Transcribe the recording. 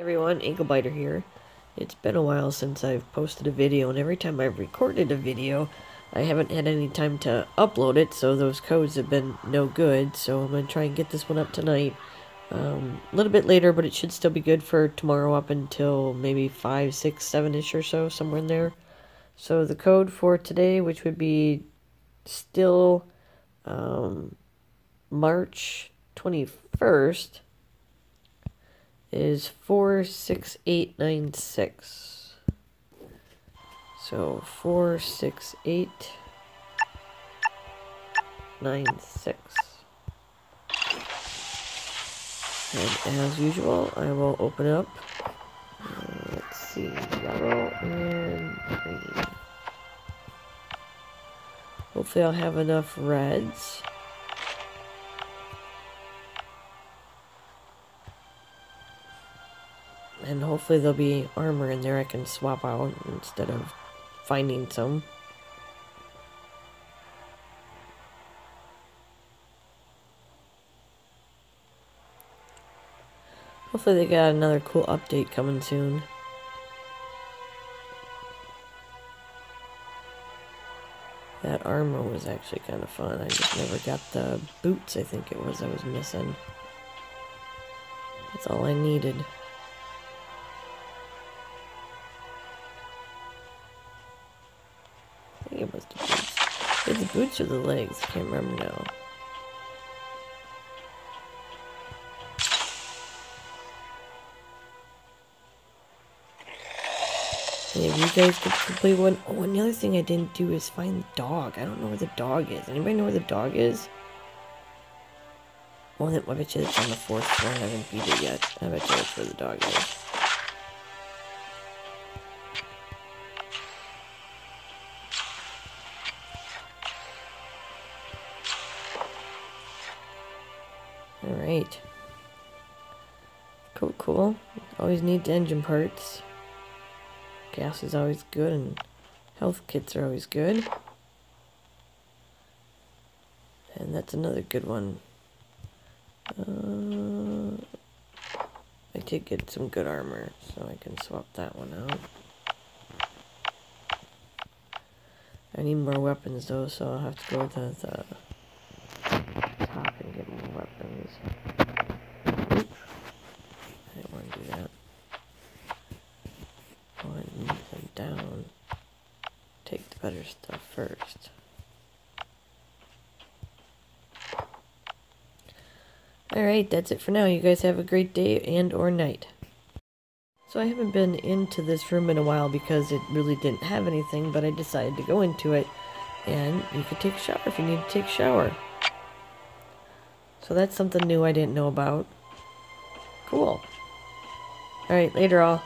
everyone, Anklebiter here. It's been a while since I've posted a video, and every time I've recorded a video, I haven't had any time to upload it, so those codes have been no good, so I'm going to try and get this one up tonight. Um, a little bit later, but it should still be good for tomorrow up until maybe 5, 6, 7-ish or so, somewhere in there. So the code for today, which would be still um, March 21st, is 46896. So 46896. And as usual, I will open up. Let's see, yellow and green. Hopefully I'll have enough reds. And hopefully there'll be armor in there I can swap out instead of finding some. Hopefully they got another cool update coming soon. That armor was actually kind of fun. I just never got the boots, I think it was, I was missing. That's all I needed. Think it was the boots. Is the boots or the legs? I can't remember now. Any of you guys could complete one? Oh, and the other thing I didn't do is find the dog. I don't know where the dog is. Anybody know where the dog is? That, I bet you it's on the fourth floor. I haven't beat it yet. I bet you that's where the dog is. Alright. Cool, cool. Always need engine parts. Gas is always good, and health kits are always good. And that's another good one. Uh, I did get some good armor, so I can swap that one out. I need more weapons though, so I'll have to go to the top and get more weapons. I didn't want to do that. Down. Take the better stuff first. Alright, that's it for now. You guys have a great day and or night. So I haven't been into this room in a while because it really didn't have anything, but I decided to go into it. And you could take a shower if you need to take a shower. So that's something new I didn't know about. Cool. Alright, later all.